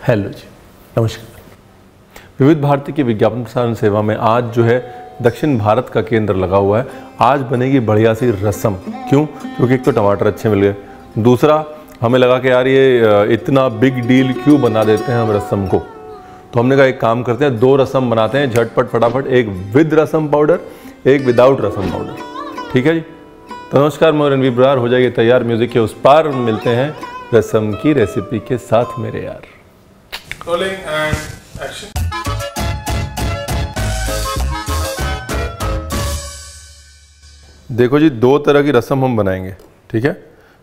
Hello जी, नमस्कार। विविध भारती की विज्ञापन प्रसारण सेवा में आज जो है दक्षिण भारत का केंद्र लगा हुआ है। आज बनेगी बढ़िया सी रसम। क्यों? क्योंकि एक तो टमाटर अच्छे मिल गए। दूसरा, हमें लगा कि यार ये इतना बिग डील क्यों बना देते हैं हम रसम को? तो हमने कहा, एक काम करते हैं, दो रसम बनाते हैं, झटपट, फटाफट, एक विद रसम पाउडर एक विदाउट रसम पाउडर ठीक है जी? तो नमस्कार, मैं रणवीर ब्रार, हो जाएगी तैयार म्यूज़िक के उस पार। मिलते हैं रसम की रेसिपी के साथ मेरे यार। Rolling and action. देखो जी, दो तरह की रसम हम बनाएँगे, ठीक है?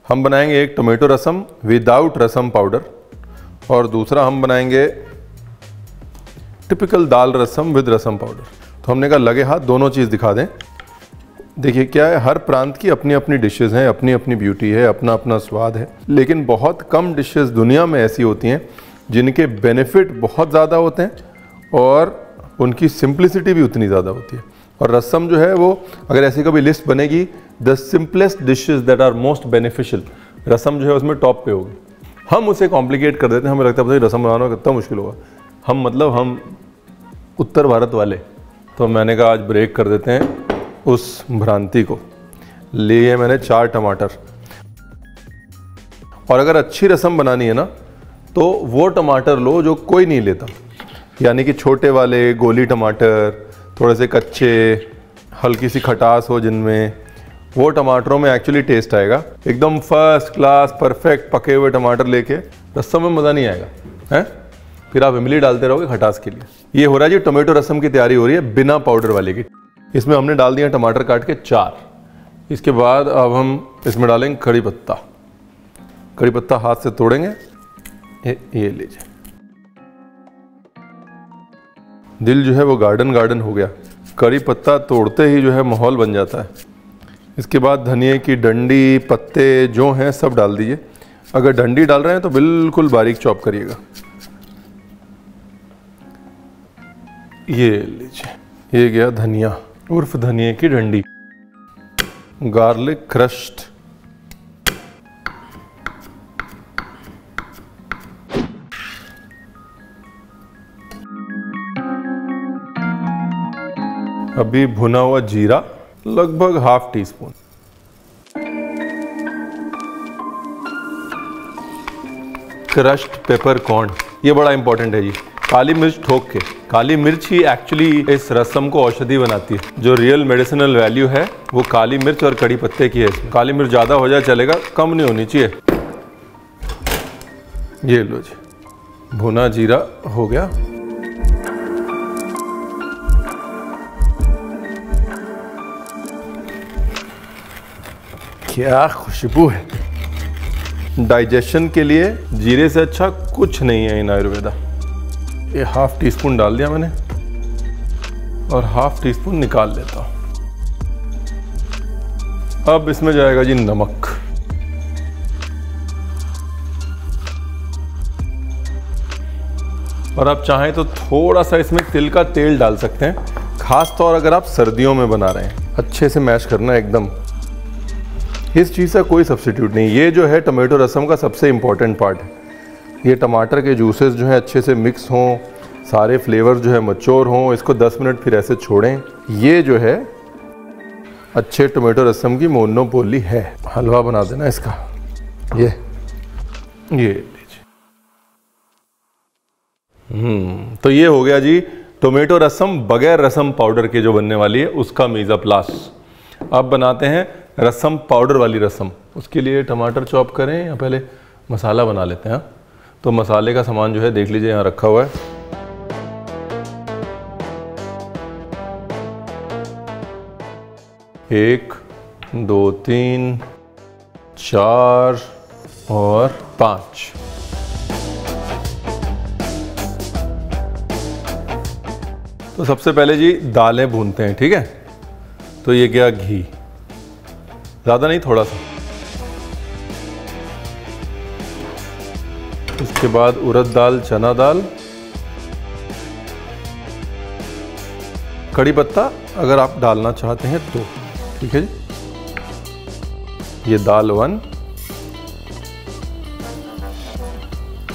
हम बनाएँगे एक tomato rasam without rasam powder और दूसरा हम बनाएँगे typical dal rasam with rasam powder तो हमने कहा, लगे हाथ, दोनों चीज़ दिखा दें। देखिए, क्या है, हर प्रांत की अपनी अपनी डिशेस हैं अपनी अपनी ब्यूटी है अपना अपना स्वाद है, लेकिन बहुत कम डिशेस दुनिया में ऐसी होती हैं जिनके बेनिफिट बहुत ज़्यादा होते हैं और उनकी सिंप्लिसिटी भी उतनी ज़्यादा होती है। और रसम जो है वो, अगर ऐसी कभी लिस्ट बनेगी the simplest dishes that are most beneficial rasam जो है उसमें टॉप पे होगी। हम उसे कॉम्प्लिकेट कर देते हैं, हमें लगता है रसम बनाना कितना मुश्किल होगा। हम मतलब हम उत्तर भारत वाले तो मैंने कहा, आज ब्रेक कर देते हैं उस भ्रांति को। लिए मैंने चार टमाटर। और अगर अच्छी रसम बनानी है ना तो वो टमाटर लो जो कोई नहीं लेता। यानी कि छोटे वाले, गोली टमाटर, थोड़े से कच्चे, हल्की सी खटास हो जिनमें, वो टमाटरों में एक्चुअली टेस्ट आएगा। एकदम फ़र्स्ट क्लास परफेक्ट पके हुए टमाटर लेके, रसम में मज़ा नहीं आएगा। है? फिर आप इमली डालते रहोगे खटास के लिए। ये हो रहा है जी टोमेटो रसम की तैयारी हो रही है बिना पाउडर वाले की। इसमें हमने डाल दिया टमाटर काट के चार। इसके बाद अब हम इसमें डालेंगे कड़ी पत्ता। कड़ी पत्ता हाथ से तोड़ेंगे। ये, लीजिए। दिल जो है वो गार्डन गार्डन हो गया। करी पत्ता तोड़ते ही जो है माहौल बन जाता है। इसके बाद धनिए की डंडी पत्ते जो हैं सब डाल दीजिए। अगर डंडी डाल रहे हैं तो बिल्कुल बारीक चॉप करिएगा। ये लीजिए ये गया धनिया उर्फ़ धनिए की डंडी। गार्लिक क्रश्ड अभी भुना हुआ जीरा, लगभग half teaspoon crushed peppercorn, ये बड़ा इंपॉर्टेंट है जी। काली मिर्च ठोक के। काली मिर्च ही एक्चुअली इस रसम को औषधि बनाती है। जो रियल मेडिसिनल वैल्यू है, वो काली मिर्च और कड़ी पत्ते की है इसमें। काली मिर्च ज़्यादा हो जाए, चलेगा, कम नहीं होनी चाहिए। ये लो जी। भुना जीरा हो गया। क्या खुशबू है। डाइजेशन के लिए जीरे से अच्छा कुछ नहीं है इन आयुर्वेदा। ये हाफ़ टी स्पून डाल दिया मैंने और हाफ़ टी स्पून निकाल लेता हूँ। अब इसमें जाएगा जी नमक। और आप चाहें तो थोड़ा सा इसमें तिल का तेल डाल सकते हैं खास तौर अगर आप सर्दियों में बना रहे हैं। अच्छे से मैश करना एकदम। इस चीज़ का कोई सब्सिट्यूट नहीं। ये जो है टमाटो रसम का सबसे इंपॉर्टेंट पार्ट है। ये टमाटर के जूसेस जो है अच्छे से मिक्स हों, सारे फ्लेवर जो है मच्योर हों, इसको 10 मिनट फिर ऐसे छोड़ें। ये जो है अच्छे टमाटो रसम की मोनोपोली है। हलवा बना देना इसका। ये ये हम्म तो ये हो गया जी टोमेटो रसम बगैर रसम पाउडर के जो बनने वाली है, उसका मीज़ा प्लास अब बनाते हैं रसम पाउडर वाली रसम। उसके लिए टमाटर चॉप करें या पहले मसाला बना लेते हैं। तो मसाले का सामान जो है, देख लीजिए, यहाँ रखा हुआ है। एक, दो, तीन, चार और पाँच। तो सबसे पहले जी, दालें भूनते हैं, ठीक है? तो ये क्या घी। ज़्यादा नहीं, थोड़ा सा। उसके बाद उड़द दाल, चना दाल, कड़ी पत्ता, अगर आप डालना चाहते हैं तो। ठीक है जी? ये दाल वन,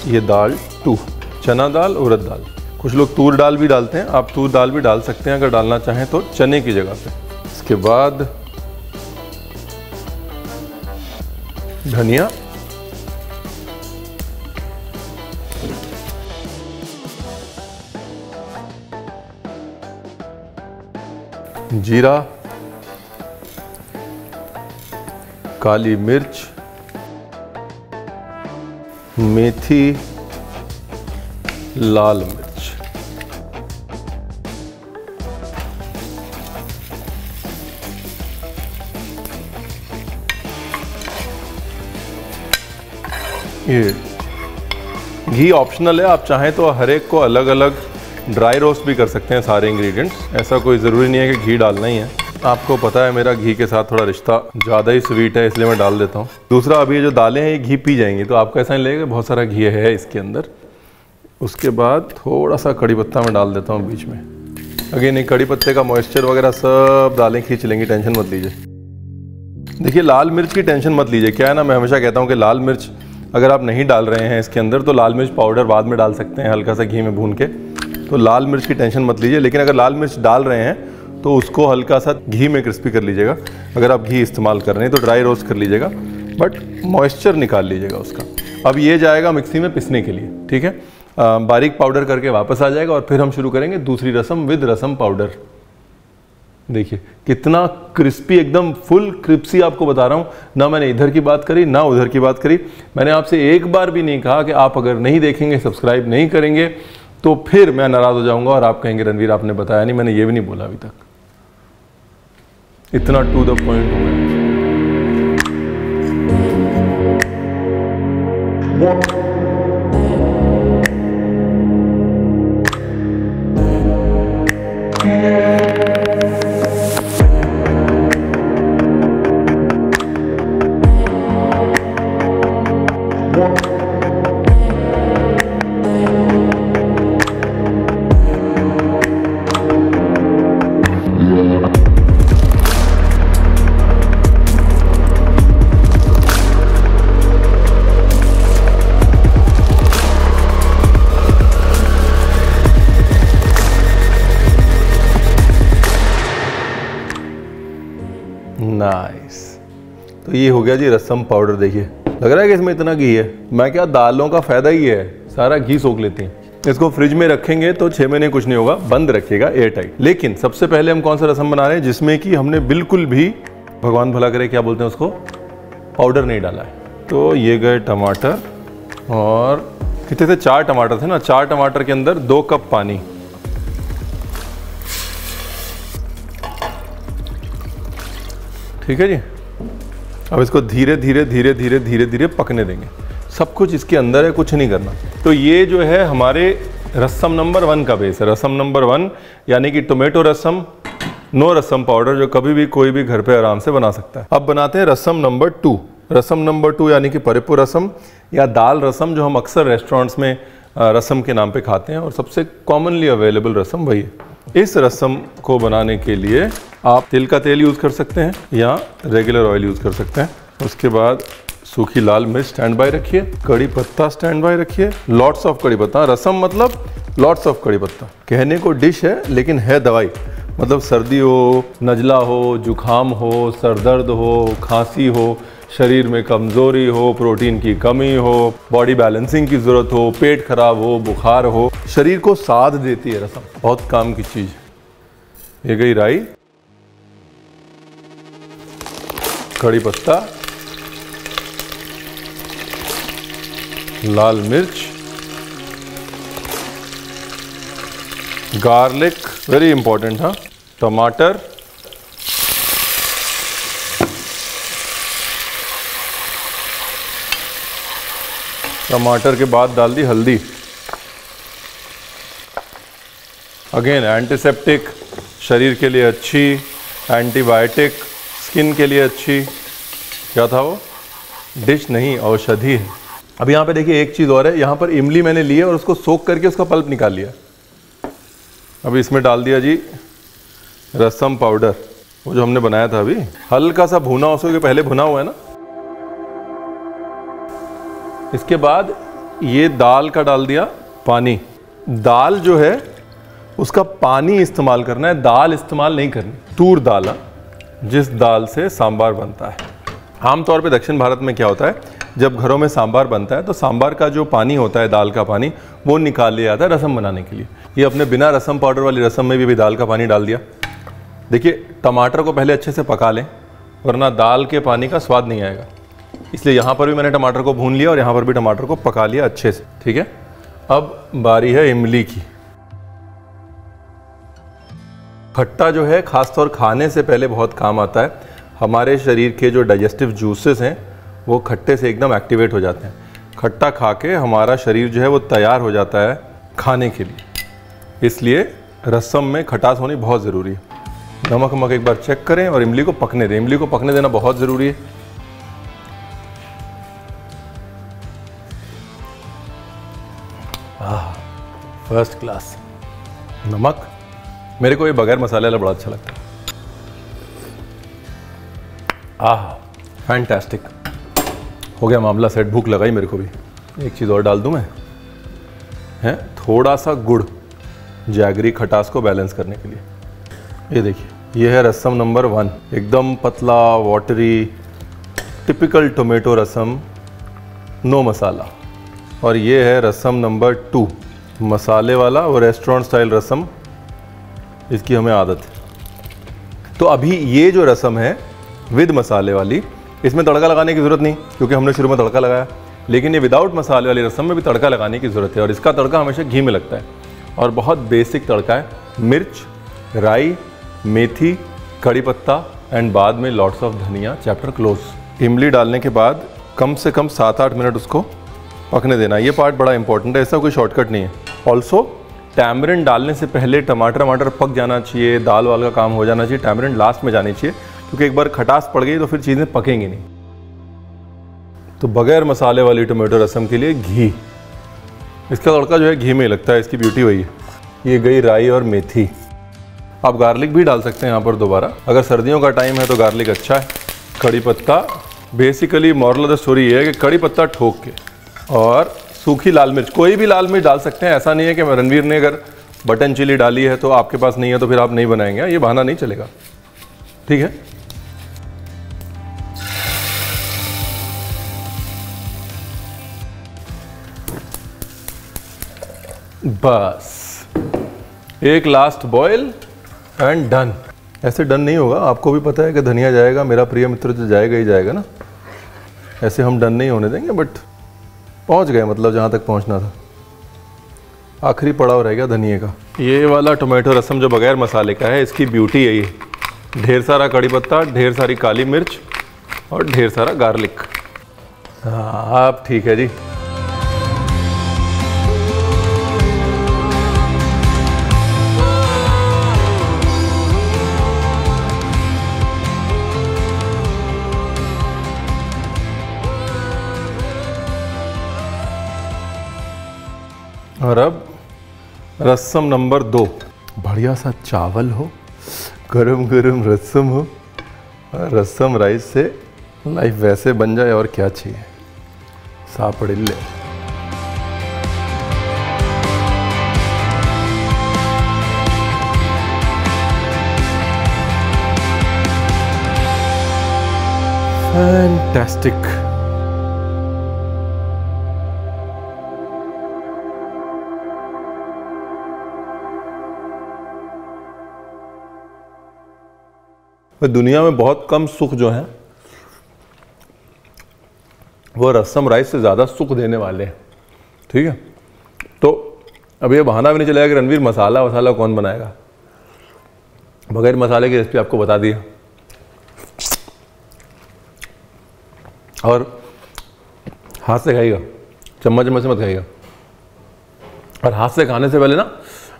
ये दाल टू, चना दाल, उड़द दाल। कुछ लोग तूर दाल भी डालते हैं, आप तूर दाल भी डाल सकते हैं, अगर डालना चाहें तो चने की जगह पे। इसके बाद धनिया। जीरा। काली मिर्च। मेथी। लाल मिर्च। ये घी ऑप्शनल है, आप चाहें तो हर एक को अलग अलग ड्राई रोस्ट भी कर सकते हैं सारे इंग्रेडिएंट्स ऐसा कोई ज़रूरी नहीं है कि घी डालना ही है। आपको पता है मेरा घी के साथ थोड़ा रिश्ता ज़्यादा ही स्वीट है, इसलिए मैं डाल देता हूँ। दूसरा अभी जो दालें हैं, ये घी पी जाएँगी तो आपको ऐसा नहीं लगेगा बहुत सारा घी है इसके अंदर। उसके बाद थोड़ा सा कड़ी पत्ता मैं डाल देता हूँ बीच में। अगेन, ये कड़ी पत्ते का मॉइस्चर वगैरह सब दालें खींच लेंगी टेंशन मत लीजिए। देखिए, लाल मिर्च की टेंशन मत लीजिए। क्या है ना, मैं हमेशा कहता हूँ कि लाल मिर्च अगर आप नहीं डाल रहे हैं इसके अंदर तो लाल मिर्च पाउडर बाद में डाल सकते हैं, हल्का सा घी में भून के। तो लाल मिर्च की टेंशन मत लीजिए, लेकिन अगर लाल मिर्च डाल रहे हैं तो उसको हल्का सा घी में क्रिस्पी कर लीजिएगा। अगर आप घी इस्तेमाल कर रहे हैं तो ड्राई रोस्ट कर लीजिएगा बट मॉइस्चर निकाल लीजिएगा उसका। अब ये जाएगा मिक्सी में पिसने के लिए, ठीक है? बारीक पाउडर करके वापस आ जाएगा और फिर हम शुरू करेंगे दूसरी रसम विद रसम पाउडर देखिए, कितना क्रिस्पी, एकदम फुल क्रिप्सी आपको बता रहा हूँ। ना मैंने इधर की बात करी, ना उधर की बात करी। मैंने आपसे एक बार भी नहीं कहा कि आप अगर नहीं देखेंगे, सब्सक्राइब नहीं करेंगे तो फिर मैं नाराज़ हो जाऊँगा और आप कहेंगे, रणवीर, आपने बताया नहीं, मैंने ये भी नहीं बोला अभी तक। इतना टू द पॉइंट नाइस तो ये हो गया जी रसम पाउडर, देखिए। लग रहा है कि इसमें इतना घी है। मैं क्या, दालों का फ़ायदा ही है? सारा घी सोख लेती हैं। इसको फ्रिज में रखेंगे तो छह महीने कुछ नहीं होगा, बंद रखिएगा एयर टाइट लेकिन सबसे पहले हम कौन सा रसम बना रहे हैं, जिसमें कि हमने बिल्कुल भी, भगवान भला करे, क्या बोलते हैं उसको? पाउडर नहीं डाला है। तो ये गए टमाटर, और कितने थे? चार टमाटर थे ना? चार टमाटर के अंदर दो कप पानी। ठीक है जी? अब इसको धीरे धीरे धीरे धीरे धीरे धीरे पकने देंगे। सब कुछ इसके अंदर है, कुछ नहीं करना। तो ये जो है हमारे रसम नंबर वन का बेस है। रसम नंबर वन, यानी कि tomato rasam no rasam powder जो कभी भी कोई भी घर पे आराम से बना सकता है। अब बनाते हैं rasam number two rasam number two यानी कि परिपु रसम, या दाल रसम जो हम अक्सर रेस्टोरेंट्स में रसम के नाम पे खाते हैं, और सबसे कॉमनली अवेलेबल रसम वही है। इस रसम को बनाने के लिए आप तिल का तेल यूज़ कर सकते हैं या रेगुलर ऑयल यूज़ कर सकते हैं। उसके बाद सूखी लाल मिर्च स्टैंड बाय रखिए, कड़ी पत्ता स्टैंड बाय रखिए। लॉट्स ऑफ़ कड़ी पत्ता, रसम मतलब लॉट्स ऑफ़ कड़ी पत्ता। कहने को डिश है, लेकिन है दवाई। मतलब सर्दी हो, नजला हो जुखाम हो सर दर्द हो, खांसी हो, शरीर में कमज़ोरी हो प्रोटीन की कमी हो बॉडी बैलेंसिंग की ज़रूरत हो, पेट खराब हो, बुखार हो, शरीर को साथ देती है रसम। बहुत काम की चीज़। है ये गई राई। कड़ी पत्ता, लाल मिर्च, गार्लिक वेरी इंपॉर्टेंट हाँ टमाटर टमाटर के बाद डाल दी हल्दी। अगेन एंटीसेप्टिक शरीर के लिए अच्छी एंटीबायोटिक स्किन के लिए अच्छी क्या था वो? डिश नहीं औषधि है। अब यहाँ पे देखिए एक चीज़ और है यहाँ पर इमली मैंने ली है और उसको सोख करके उसका पल्प निकाल लिया। अभी इसमें डाल दिया जी रसम पाउडर वो जो हमने बनाया था अभी। हल्का सा भुना उसके पहले भुना हुआ है ना। इसके बाद ये दाल का डाल दिया पानी। दाल जो है उसका पानी इस्तेमाल करना है दाल इस्तेमाल नहीं करनी तूर दाल हाँ, जिस दाल से सांबार बनता है। आमतौर पे दक्षिण भारत में क्या होता है? जब घरों में सांबार बनता है तो सांबार का जो पानी होता है दाल का पानी वो निकाल लिया जाता है रसम बनाने के लिए। ये अपने बिना रसम पाउडर वाली रसम में भी, भी दाल का पानी डाल दिया। देखिए टमाटर को पहले अच्छे से पका लें वरना दाल के पानी का स्वाद नहीं आएगा। इसलिए यहाँ पर भी मैंने टमाटर को भून लिया और यहाँ पर भी टमाटर को पका लिया अच्छे से ठीक है? अब बारी है इमली की। खट्टा जो है, खासतौर खाने से पहले बहुत काम आता है। हमारे शरीर के जो डाइजेस्टिव जूसेस हैं, वो खट्टे से एकदम एक्टिवेट हो जाते हैं। खट्टा खा के हमारा शरीर जो है, वो तैयार हो जाता है खाने के लिए। इसलिए रसम में खटास होनी बहुत ज़रूरी है। नमक वमक एक बार चेक करें और इमली को पकने दें। इमली को पकने देना बहुत ज़रूरी है। फ़र्स्ट क्लास नमक मेरे को ये बगैर मसाले वाला बड़ा अच्छा लगता है। आह फैंटास्टिक हो गया मामला सेट भूख लगाई मेरे को भी। एक चीज़ और डाल दूँ मैं? हैं? थोड़ा सा गुड़ जैगरी खटास को बैलेंस करने के लिए। ये देखिए, ये है रसम नंबर वन। एकदम पतला watery typical tomato rasam no मसाला और ये है रसम नंबर टू। मसाले वाला और रेस्टोरेंट स्टाइल रसम इसकी हमें आदत है। तो अभी ये जो रसम है, विद मसाले वाली, इसमें तड़का लगाने की ज़रूरत नहीं, क्योंकि हमने शुरू में तड़का लगाया। लेकिन ये विदाउट मसाले वाली रसम में भी तड़का लगाने की ज़रूरत है, और इसका तड़का हमेशा घी में लगता है। और बहुत बेसिक तड़का है, मिर्च, राई, मेथी, कड़ी पत्ता एंड बाद में लॉट्स ऑफ़ धनिया चैप्टर क्लोज इमली डालने के बाद कम से कम सात आठ मिनट उसको पकने देना। ये पार्ट बड़ा इंपॉर्टेंट है, ऐसा कोई शॉर्टकट नहीं है। ऑल्सो टैमरिन डालने से पहले टमाटर टमाटर पक जाना चाहिए, दाल वाल का काम हो जाना चाहिए, टैमरिन लास्ट में जानी चाहिए, क्योंकि एक बार खटास पड़ गई तो फिर चीज़ें पकेंगी नहीं। तो बगैर मसाले वाली टोमेटो रसम के लिए घी। इसका तड़का जो है घी में लगता है, इसकी ब्यूटी वही है। ये गई राई और मेथी। आप गार्लिक भी डाल सकते हैं यहाँ पर दोबारा। अगर सर्दियों का टाइम है तो गार्लिक अच्छा है। कड़ी पत्ता। बेसिकली मॉरल द स्टोरी ये है कि कड़ी पत्ता ठोक के और सूखी लाल मिर्च, कोई भी लाल मिर्च डाल सकते हैं, ऐसा नहीं है कि रणवीर ने अगर बटन चिली डाली है तो आपके पास नहीं है तो फिर आप नहीं बनाएँगे ये बहाना नहीं चलेगा। ठीक है? बस। एक लास्ट बॉयल एंड डन ऐसे डन नहीं होगा। आपको भी पता है कि धनिया जाएगा, मेरा प्रिय मित्र तो जाएगा ही जाएगा ना। ऐसे हम डन नहीं होने देंगे बट पहुँच गए मतलब जहाँ तक पहुँचना था। आखिरी पड़ाव रह गया धनिए का। ये वाला टोमेटो रसम जो बगैर मसाले का है, इसकी ब्यूटी है ढेर सारा कड़ी पत्ता, ढेर सारी काली मिर्च और ढेर सारा गार्लिक हाँ आप ठीक है जी। और अब रसम नंबर दो। बढ़िया सा चावल हो गरम गरम रसम हो रसम राइस से लाइफ वैसे बन जाए और क्या चाहिए? सापड़िल्ले। फैंटास्टिक दुनिया में बहुत कम सुख जो हैं, वो रसम राइस से ज़्यादा सुख देने वाले हैं। ठीक है? तो अब ये बहाना भी नहीं चलेगा कि रणवीर मसाला वसाला कौन बनाएगा। बगैर मसाले की रेसिपी आपको बता दी और हाथ से खाइएगा। चम्मच चम्मच से मत खाइएगा। और हाथ से खाने से पहले ना,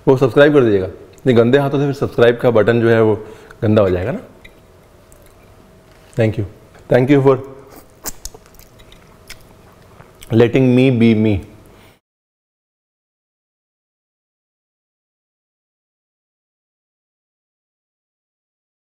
वो सब्सक्राइब कर दीजिएगा। नहीं गंदे हाथों से फिर सब्सक्राइब का बटन जो है, वो गंदा हो जाएगा ना। Thank you. Thank you for letting me be me.